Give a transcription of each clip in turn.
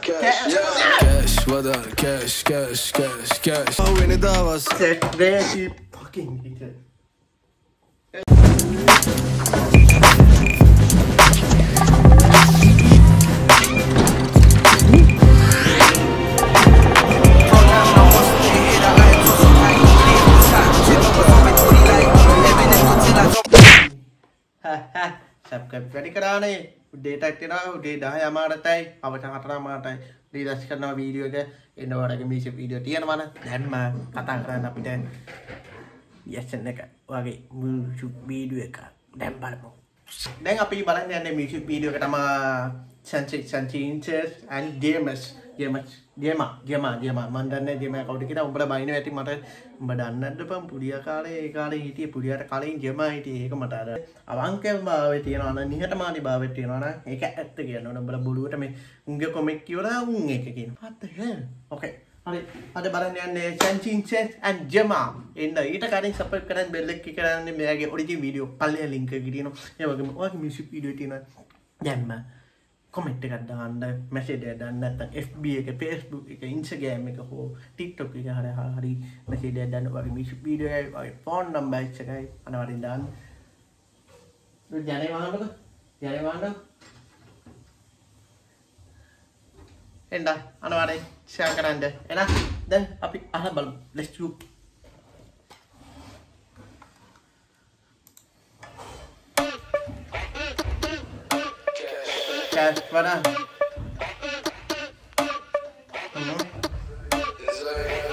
cash, cash. Cash, cash, cash, cash, cash. Oh, in the Davos. That fucking idiot. වැඩි කරානේ. උඩේටක් වෙනවා උඩේ 10 අමාරටයි අවස 4 අමාරටයි රීලස් කරනවා video එක. එන්න වඩගේ මියුසික් වීඩියෝ තියෙනවා නම් දැන්ම කතා කරන්න අපිට යසන් එක වගේ මියුසික් වීඩියෝ එක. දැන් බලමු. දැන් අපි බලන්න යන්නේ මියුසික් වීඩියෝ එක තමයි. Sunset Sunchins and Gamers Gamers ගේම ගේම ගේම මන් දන්නේ ගේම කවුද කියලා. උඹලා බයින ඇති මට උඹ දන්නේ නැද්ද පම් පුඩිය කාලේ ඒ කාලේ හිටියේ පුඩියට කලින් ගේම හිටියේ. ඒක මට අර අවංකව භාවයේ තියෙනවා නම් නිහතමානී භාවයේ තියෙනවා නම් ඒක ඇත්ත කියනවා උඹලා බොළුවට මේ උන්ගේ කොමෙන්ට් කියවලා උන් ඒක කියනවා what the hell? Okay. හරි. අද බලන්න යන්නේ Sunshine Sense and Gemma එන්න ඊට කලින් සබ්ස්ක්‍රයිබ් කරන් බෙල් එක කරන්න. මෙයාගේ ඔරිජිනල් වීඩියෝ පල්ලෙහා ලින්ක් එක තියෙනවා ඒ වගේම ඔයාගේ මියුසික් වීඩියෝ තියෙනවා දැන්ම කොමෙන්ට් එකක් දාන්න මැසේජ් එකක් දාන්න නැත්නම් FB එක Facebook එක Instagram එක හෝ TikTok එක හරි හරි මැසේජ් එකක් දාන්න වගේ මියුසික් වීඩියෝ එකයි වගේ ෆෝන් නම්බර් එකයි අනිවාර්යෙන් දාන්න. ජනේ වහන්නකො ජනේ වහන්න එන්න අනිවාර්යෙන් ෂෙයා කරන්න. එහෙනම් දැන් අපි අහලා බලමු let's go cash para.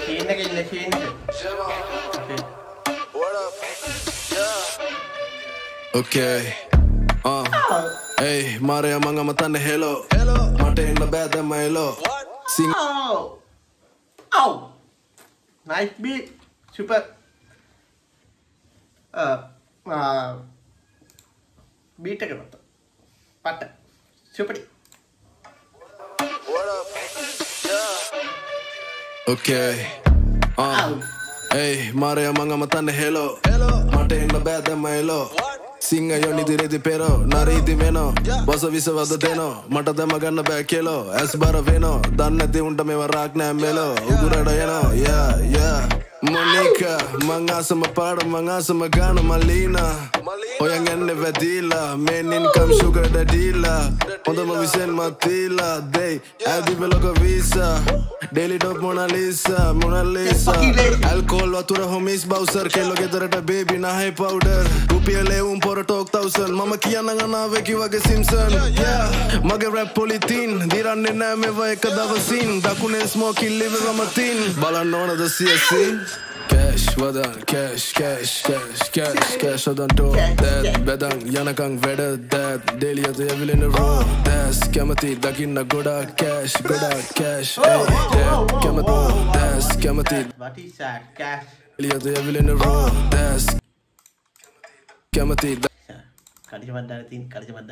Sini ke sini. Okay. Uh. Hey, මාරය මං අමතන්න හෙලෝ මට එන්න බෑ දැම්ම එලෝ සිං Oh. Oh. Nice beat. Super. Uh. Uh. Beat එක මත. සුපරි. Okay. Uh. Hey, මාරය මං අමතන්න හෙලෝ මට එන්න බෑ දැම්ම එලෝ සිංහ යොනිදිරෙදි පෙරෝ නරීති වෙනෝ බස විසවද දෙනෝ මට දැම ගන්න බෑ කෙලෝ ඇස් බර වෙනෝ දන්න ඇති උන්ට මෙව රාක් නෑ මෙලෝ උගුරට යනෝ යා යා මොනිකා මං ආසම පාඩ මං ආසම ගාන මලීනා ඔයන් එන්න වැදීලා මේන් ඉන්කම් සුගඩ ඩීලා හොඳම විසෙන් මත්තීලා දෙයි ඇදිව ලොක වීසා ඩෙලි drop Mona Lisa Mona Lisa alcohol වතුර හොමිස් බවසර් කෙල්ලො ගෙදරට බේබි නහයි පවඩර් රුපියලේ උම් පොර ටෝක් තවසන් මම කියන්න ගනාවකි වගේ සිම්සන් මගේ රැප් පොලිතින් දිරන්නේ නෑ මෙව එක දවසින් දකුණෙන් ස්මෝකිල්ලිව රමතින් බලන්න ඕනද සියසින් Cash, වදන් cash, cash, cash, cash, cash වදන් ටෝ that බෙදන් යනකං වැඩ that daily අත ඇවිලෙන රෝ that's කැමති දකින්න ගොඩක් cash ගොඩක් cash hey that කැමති that's කැමති What is that? Cash. daily අත ඇවිලෙන රෝ that's කැමති කඩිජමත් දාලා තියෙන කඩිජමත්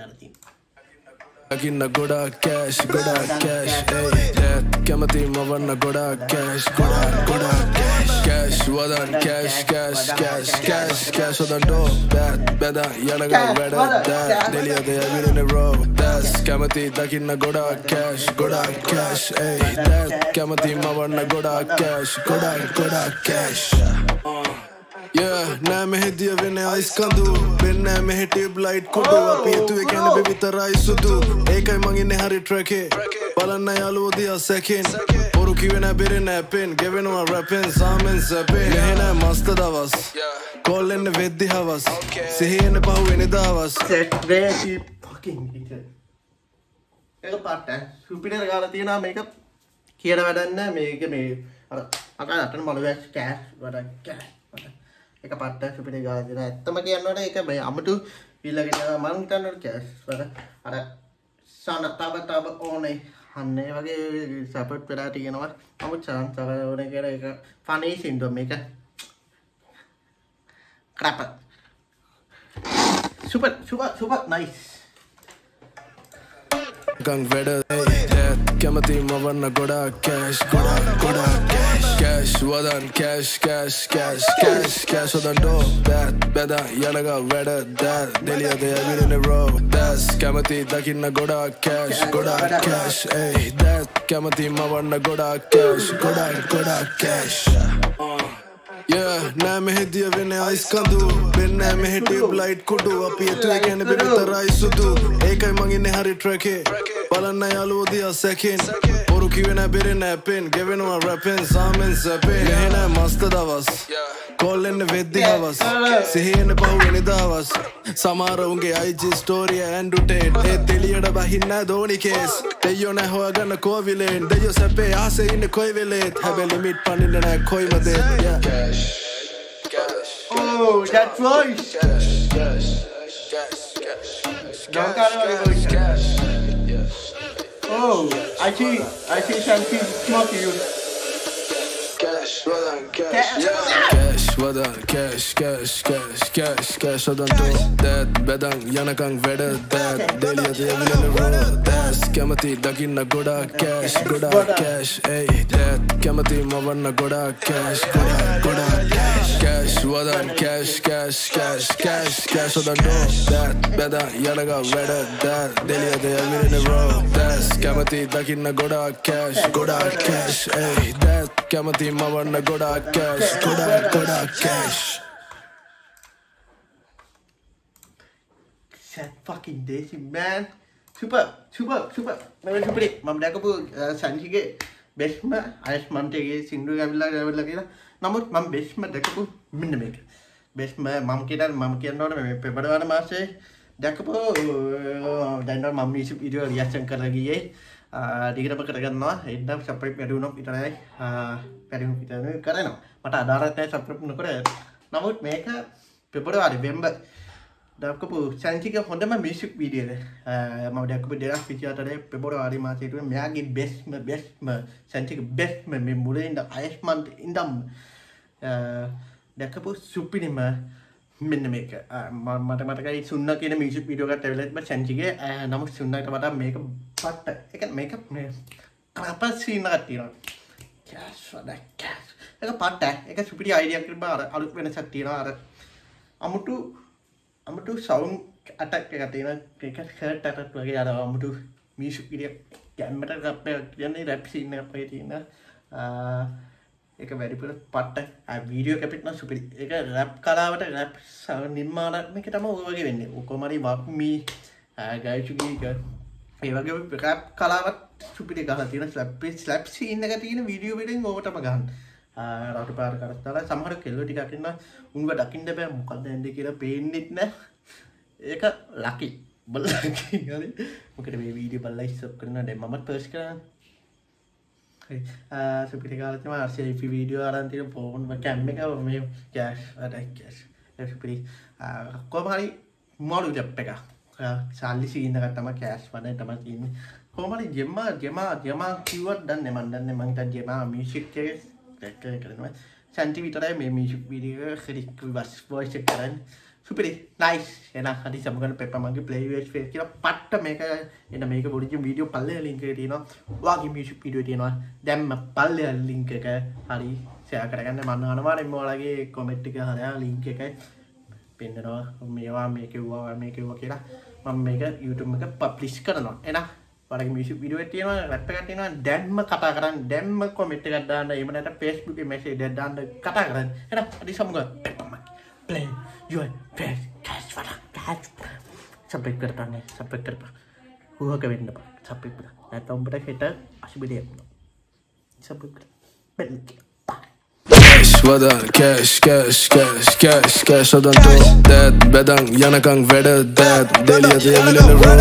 දාලා තියෙන. දකින්න ගොඩක් cash ගොඩක් cash hey that කැමති මවන්න ගොඩක් cash ගොඩක් ගොඩක් cash cash වදන් cash cash cash cash cash වදන් ඩෝ that බෙදා යනකම් වැඩ that daily අත ඇවිලෙන රෝ that's කැමති දකින්න ගොඩක් cash ගොඩක් cash hey that කැමති මවන්න නෑ මෙහෙදිය වෙන අයිස්කඳු වෙන්නෑ මෙහෙ ටිබ් ලයිට් කුඩු. අපි එතුවේ ගැන විතරයි සුදු. ඒකයි මගින්නේ හරි ට්‍රැකේ බලන්න යාලුවෝදියා සැකෙන් පොරු කිවෙන බෙරෙන ඇපෙන් ගෙවෙනවා රැපෙන් සාමෙන් සැපෙන් මෙහෙනෑ මස්ත දවස්. කොල්ලෙන්න වෙද්දි හවස්. සිහියෙන පහු වෙන දවස් Set where she fucking hated. ඒක පාට සුපිරියර් ගාලා තියෙනවා මේක. කියන වැඩක් නෑ. මේක මේ අර අකා අතන මලුවැස් කෑෂ් වඩ කෑෂ් වඩ එක පට්ට සුපිරියර් ගාලා තියෙනවා. ඇත්තම කියනකොට ඒක මේ අමුතු ඊළඟට මම හිතන්නේ කෑෂ් වඩ අර සන තව තව ඕනේ අන්නේ වගේ සපෝට් වෙලා තියෙනවා. නමුත් chance තව ඕනේ කියලා ඒක ෆනී සින්ඩ්‍රෝම් එක. crap. super super super nice. ගං වැඩ hey that කැමති මවන්න ගොඩක් කෑශ් ගොඩක් ගොඩක් කෑශ් කෑශ් වදන් cash cash cash cash cash වදන් ඩෝ දෑත් බැදා යනග වැඩ දෑත් දෙලියද ඇවිලෙන රෝ දැස් කැමති දකින්න ගොඩක් කෑශ් ගොඩක් කෑශ් ඒ දෑත් කැමති මවන්න ගොඩක් කෑශ් ගොඩක් ගොඩක් කෑශ් නෑ මෙහෙදිය වෙන අයිස්කඳු වෙන්න මෙහෙටියබ් ලයිට් කුඩු අපි ඇතුව ගැන බෙවිතරයි සුදු ඒකයි මගින්න හරි ට්‍රැකේ බලන්න යාලුවෝදිය සැකෙන් පොරු කිවෙන බෙරෙන ඇපෙන් ගෙවෙනවා රැපෙන් සාමෙන් සැපේ එහෙන මස්ත දවස් කොල්ලෙන්න වෙද්දි හවස් සිහියෙන පහු වෙනි දවස් සමාර උන්ගේ අයිජි ස්ටෝරිය ඇන්ඩුටේට් ඒ තෙලියට බහින්න දෝනි කේස් දෙයෝ නැ හොයාගන්න කෝවිලෙන් දෙයෝ සැපේ ආසේ ඉන්න කොයි වෙලේත් හැබැ ලිමිට් පනින්න නෑ කොයිමදේ Oh, that voice. Don't got any voice. Oh, I see. I see something smoky. You. Cash man, cash cash Wat cash, cash, cash, cash, cash Zodan door. That Bedang, Yanakang, verder that Daily at the every road That's Kemati, Dakina, Goda, cash Goda, cash, hey that Kemati, Mavanna, Goda, cash Goda, Goda, cash. Cash, Wadan, cash, cash, cash, cash, cash Zodan door. That Bedang, Yanakang, verder that Daily at the every road That's Kemati, Dakina, Goda, cash Goda, cash, hey that කැමති මවන්න ගොඩක් cash ගොඩක් ගොඩක් cash. Sad fucking Daisy, man. Super, super, super. මම සුපරි මම දැකපු සංජිගේ බෙස්ම අයස්මන්තයගේ සිින්දුව ඇවිල්ලා ඇවල්ල කියලා නමුත් මම බෙස්ම දැකපු මෙන්න මේක බෙස්ම මම කියටන් මම කියන්නවට මේ පෙපඩවාන මාසේ දැකපු දැන්ඩ මම මිසු ඉඩියෝ රියක්ෂන් කරගියේ දිගටම කරගන්නවා එන්නම් සප්‍රයි පැඩුවනොක් ඉතරයි පැඩිුම් පිටන කරනවා මට අදාරත්නය සප්‍රප් නොකර නමුත් මේක පෙපඩවාරි බෙම්බ දක්කපු සංචික හොඳම මිසික් වීඩියද ම දක්කපු දෙරක් පිචාතරේ පෙබොඩ ආරි මාසේතුව මෙයාගේ බෙස්ම බෙස්ම සංචික බෙස්ම මෙ මුලින්ද අයස්මන්ට ඉඳම් දැකපු සුපිනිම මෙන්න මේක. මට මටකයි සුන්න කියන මිසික් විඩියෝකට ඇවලත්ම සංචිගේ නමුත් සුන්නට වඩා මේක පට්ට. එක මේක කරපසීන කත්තිනවා කෑස් වඩ කෑස් එක පට්ට. එක සුපිරි අයිඩියක් බාර අලුත් වෙන සත්තියෙන අර අමුටු අමුටු සවුන් අටක් එක තියෙන එක හට අටත් වගේ අර අමුටු මිසු පිරිය ගැම්මට ගප කියන්නේ රැප්සින්න අපේ තියෙන එක වැඩිපුර පට්ට වීඩියෝ කැපිටන සුපිරි. එක රැප් කලාවට රැප් සව නිර්මාණත්මක තම ඔවගේ වෙන්න. ඔකොමරි මක්මී ගයිචුගීක ඒවගේ රැප් කලාවත් සුපිරි ගහ තියෙන ස්ලප්පි ස්ලප්සි ඉන්න තියෙන වීඩියෝ විඩෙන් ඕටම ගන්න රට පාර කරස්තල සමහර කෙල්ල ටිකකින්න උන්ව දකිින්ට බෑ මොකක්ද ඇද කියලා පේනෙත්න ඒක ලකි බල මොකට මේ වීඩිය බල්ල ඉස්සක් කරන ඩ මත් පර්ස් කරන්න සුපිරිකාලතම අර්ශේපි වීඩියෝ අරන්තික පෝන් කැම්ම එක මේ කෑශ් අටයිස් පිරි කොමහරි මොඩු ජප් එක සල්ලි සීනකටම කෑශ් වන තම තියන්නේ. කොමරි ජෙම්ම ජෙමා ජෙමා කිවත් දන්න මන්දන්න මංත ජෙමා මිසික්කේ දැක්ක කරනවා. සැන්ටි විතරයි මේ මිසික් විඩිය හෙරික් වස් පෝෂ කරන්න. සුපිරි. නයිස් එන හරි සමගන පෙපමගේ පලේවේස් ේ කියල පට්ට මේක. එන මේක බොඩි වීඩියෝ පල්ල ලින්ක තියෙනවා. වාගේ මිසික් පිඩියෝ තියෙනවා. දැම්ම පල්ලය ලිංක එක හරි සය කරගන්න. මන්න අනවාරෙන් මෝලගේ කොමෙට්ටික හරයා ලිංක එකයි පෙන්න්නනවා මේවා මේකව්වා මේකව්ව කියලා. මම මේක YouTube එක පප්ලිස් කරනවා. එන වරගේ මිසි විඩුව තියෙන රැප්ප කටිනවා දැන්ම කතා කරන්න දැම්ම කොමෙට් ගඩාන්න එමනට පේස්බුක මෙසේ දැඩ්ඩාන්න කතා කරන්න. එන අඩි සමුග පෙපම play your best cash වඩා cash සබ්‍රෙක් කරතන්නේ සබ්‍රෙක් කරපා හුවක වෙන්න පා සබ්‍රෙක් කර. නැත්නම් උඹට හෙට අශුබිඩේ සබ්‍රෙක් කර. බෙල්ල Cash වදන් cash cash cash cash cash වදන්ටෝ දෑත් බැදන් යනකං වැඩ දෑත් දෙලියද එවිලෙන රෝ